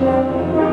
Música